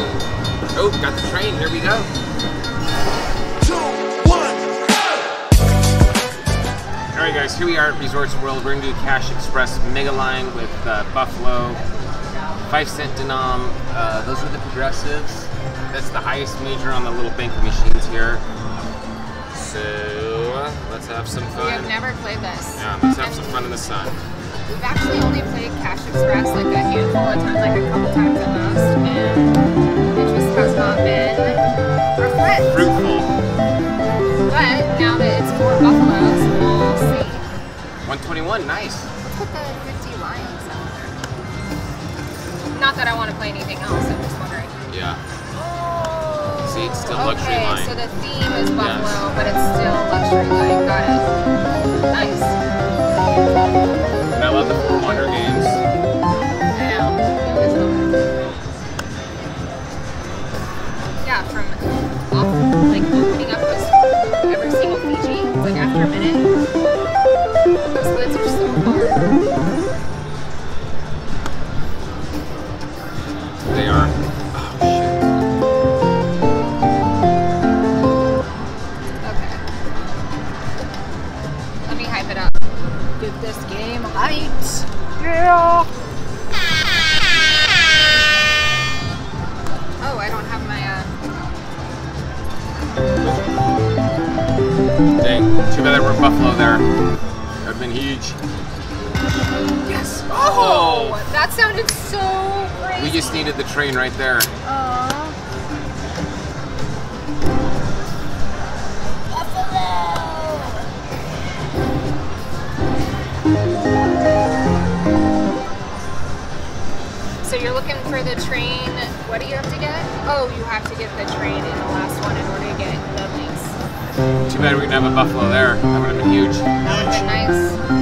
Oh, got the train. Here we go. All right, guys. Here we are at Resorts World. We're gonna do Cash Express Mega Line with uh, Buffalo. Five cent denom. Uh, those are the progressives. That's the highest major on the little bank machines here. So let's have some fun. We have never played this. Yeah, let's have some fun in the sun. We've actually only played Cash Express like a handful of times, like a couple times at most, and it just has not been our friend. Fruitful. But now that it's more buffaloes, we'll see. 121. Nice. Let's put the 50 lions out there. Not that I want to play anything else, I'm just wondering. Yeah. Oh. See, it's still luxury okay, line. so the theme is buffalo, but it's still luxury line. Got it. Nice. I love the Four Wonder games. Yeah, from off, like opening up those every single Fiji, like after a minute. Those lids are so hard. Right there. Aw. So you're looking for the train. What do you have to get? Oh, you have to get the train in the last one in order to get the links. Too bad we didn't have a Buffalo there. That would have been huge. That would have been nice.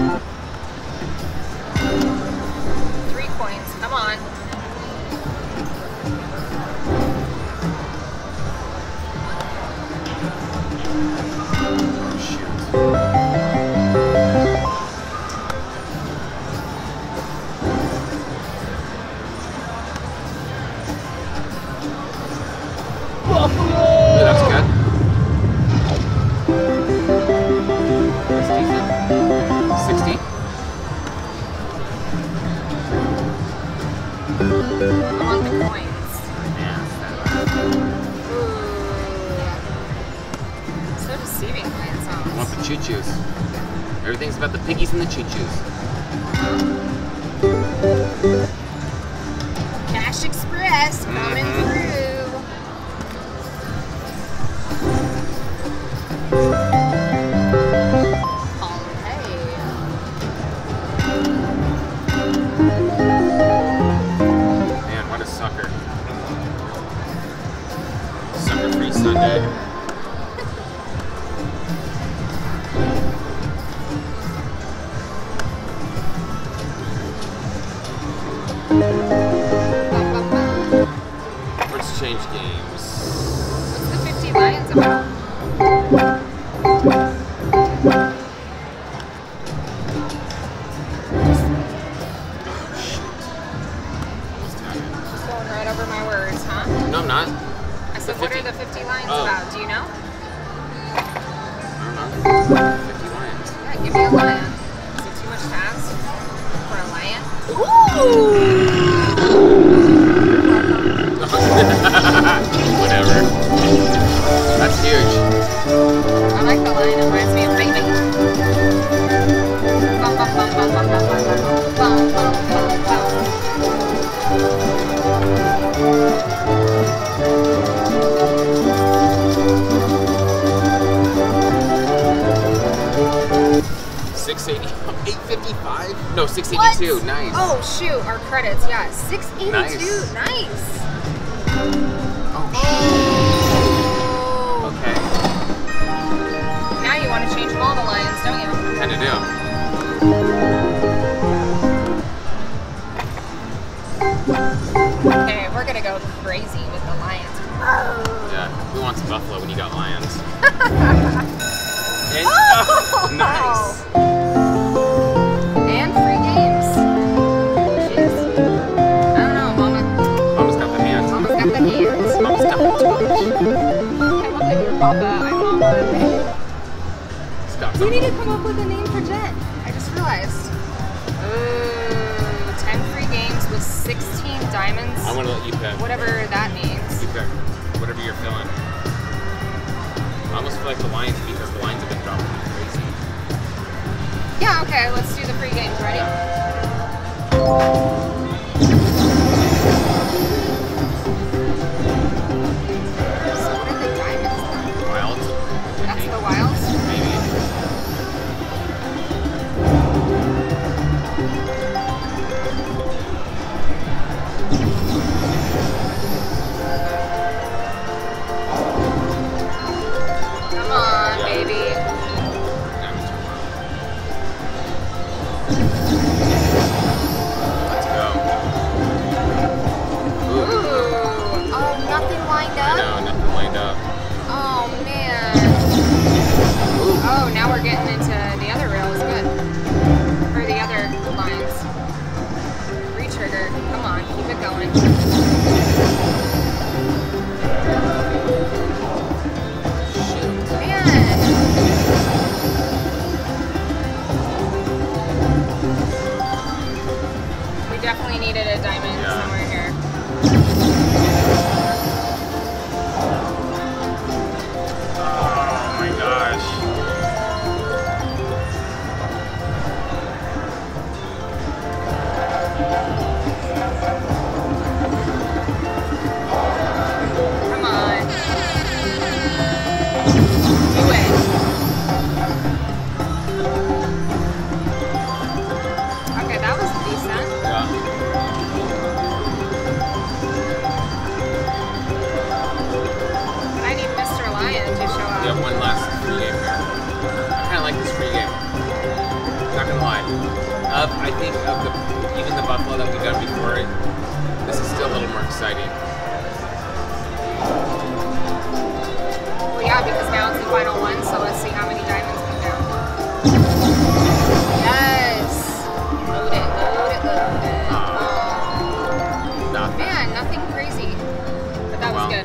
It. Right over my words, huh? No, I'm not. I said, what are the 50 lions Oh. about? Do you know? I don't know. 50 lions. Yeah, give me a lion. Is it too much to ask for a lion? Ooh! Whatever. That's huge. I like the lion. It reminds me of baby. 855? No, 682. What? Nice. Oh, shoot. Our credits. Yeah. 682. Nice. nice. Oh, oh. Okay. Now you want to change all the lines, don't you? Kind of do. Okay, we're gonna go crazy with the lions. Yeah, who wants buffalo when you got lions? and, oh, uh, nice. Papa, I'm Mama. Stop. We need to come up with a name for Jen. I just realized. Ooh, 10 free games with 16 diamonds. I'm gonna let you pick. Whatever that means. You pick. Whatever you're feeling. I almost feel like the Lions because the Lions have been dropping like crazy. Yeah, okay, let's do the free games. Ready? Keep it going.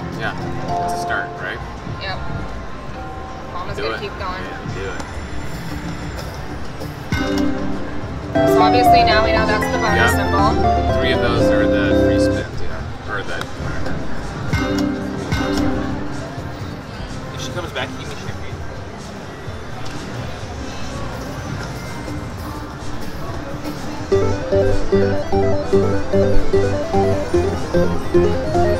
Good. Yeah, it's a start, right? Yep. Mama's Do gonna it. keep going. Yeah, do it. So obviously now we know that's the bonus Yeah. symbol. Three of those are the free spins, yeah, or the whatever. If she comes back, give me champagne. Bum,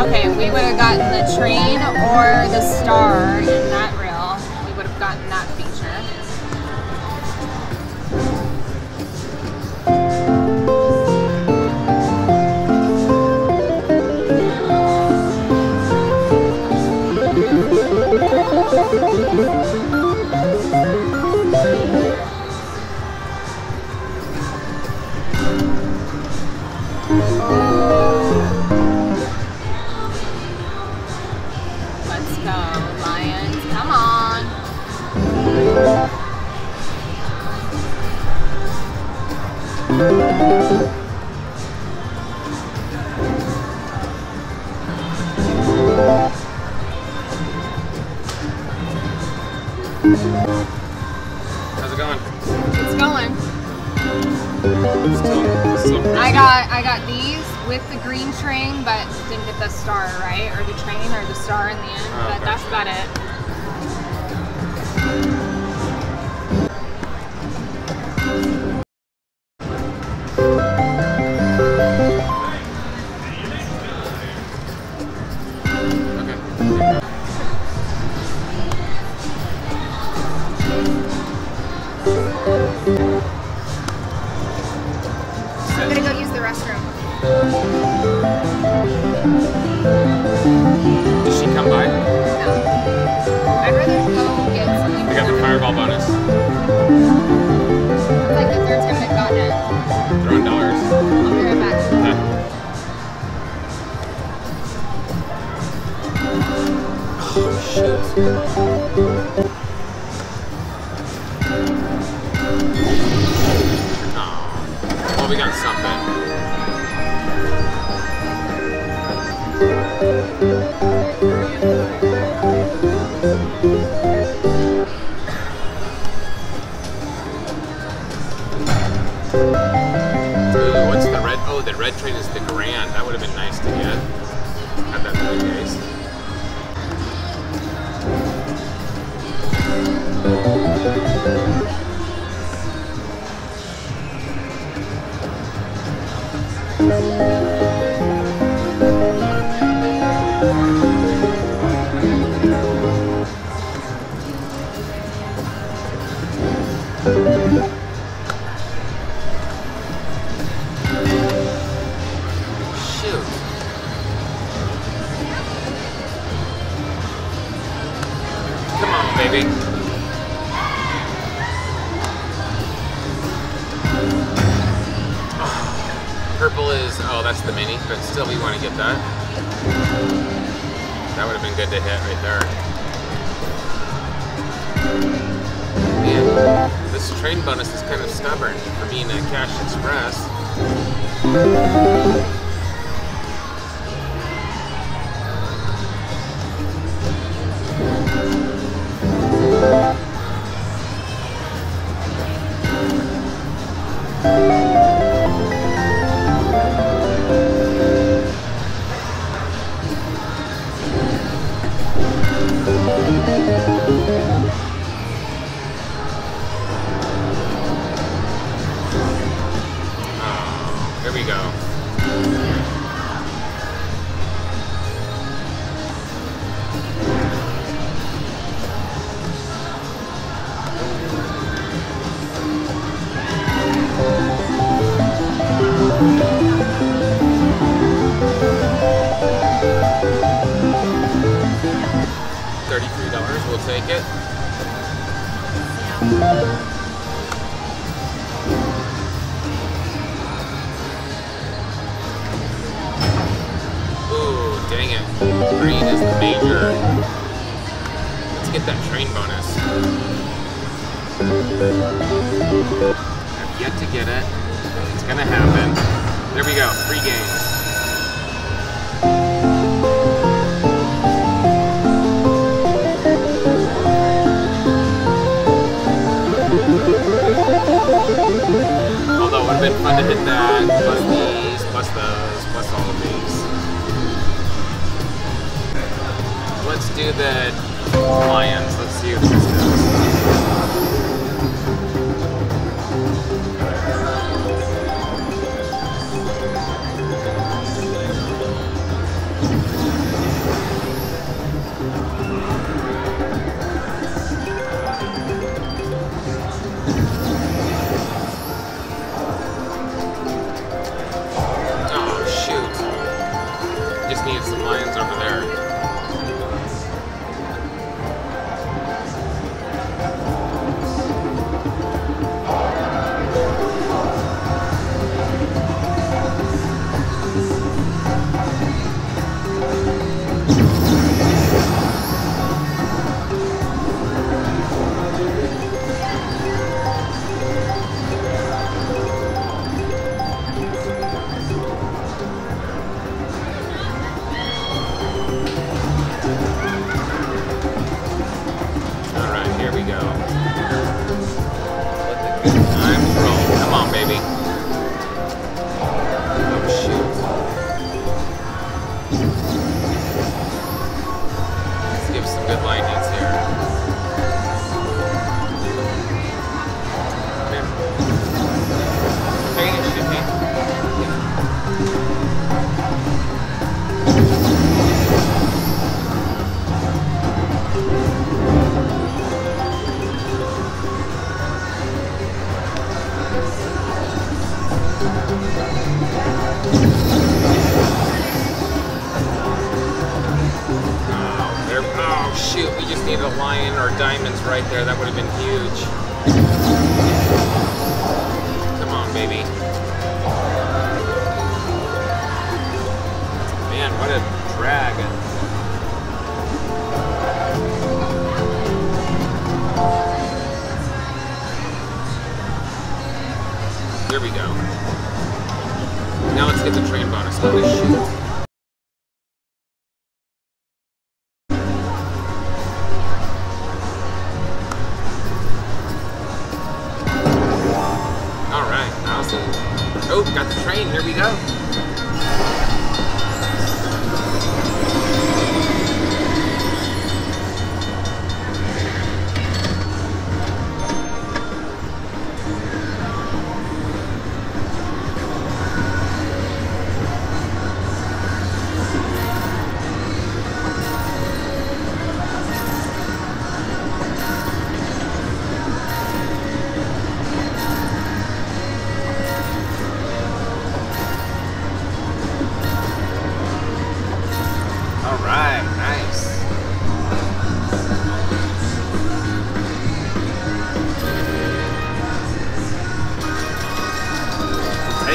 Okay, we would have gotten the train or the star Let's go, Lions. Come on. How's it going? It's going. Still, still crazy. I got I got these with the green train, but didn't get the star, right? Or the train or the star in the end. Oh, but okay. that's about it. Oh, Is, oh, that's the mini, but still we want to get that. That would have been good to hit right there. Man, this train bonus is kind of stubborn for being a Cash Express. Dang it. Green is the major. Let's get that train bonus. Have yet to get it. It's gonna happen. There we go. Free games. Although it would have been fun to hit that, plus these, plus those, do the lions. Let's see if this goes. Give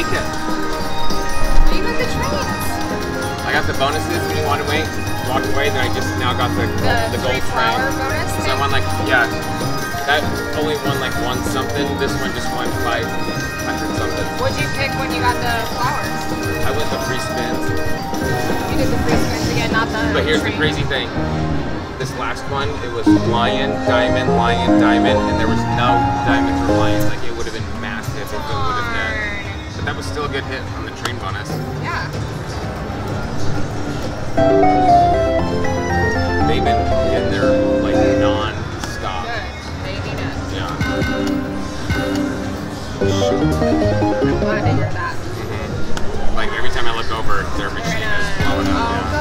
Take it. You got the trains. I got the bonuses when you want to wait, walked away, then I just now got the The, the gold flower train. bonus. So I won like yeah, that only won like one something. This one just won five hundred something. What'd you pick when you got the flowers? I went the free spins. You did the free spins again, not the. But here's the crazy thing. This last one, it was lion, diamond, lion, diamond, and there was no diamonds or lions. Like still a good hit on the train bonus. Yeah. They've been in there like non-stop. Good. They need it. Yeah. I'm glad to hear that. Mhm. Like every time I look over, their machine gonna. is blowing up. Oh, Yeah.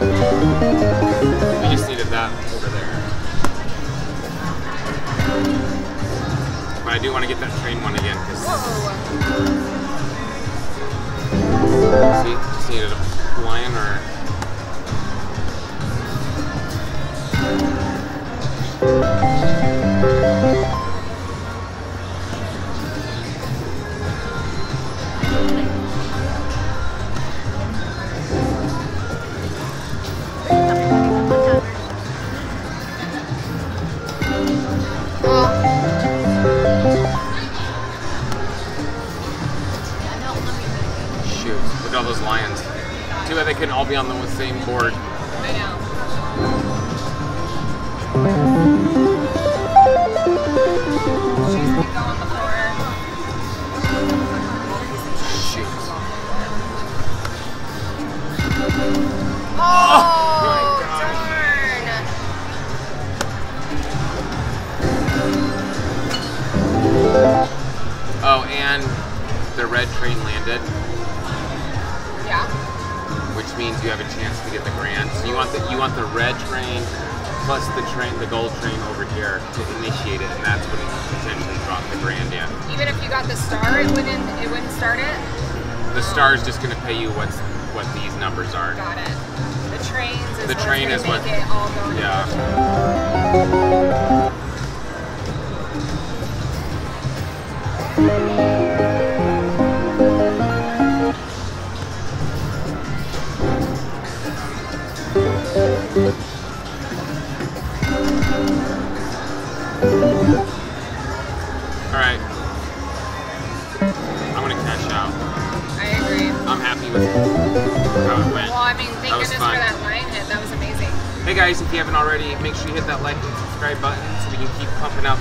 good. Okay. We just needed that over there. But I do want to get that train one again because landed, Yeah. which means you have a chance to get the grand. So you want the you want the red train plus the train, the gold train over here to initiate it, and that's when you potentially drop the grand in. Even if you got the star, it wouldn't. It wouldn't start it. The star is just going to pay you what's what these numbers are. Got it. The trains is The train is what- it all go. into Yeah.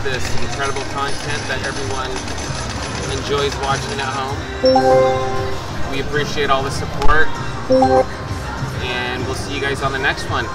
This incredible content that everyone enjoys watching at home. We appreciate all the support, and we'll see you guys on the next one.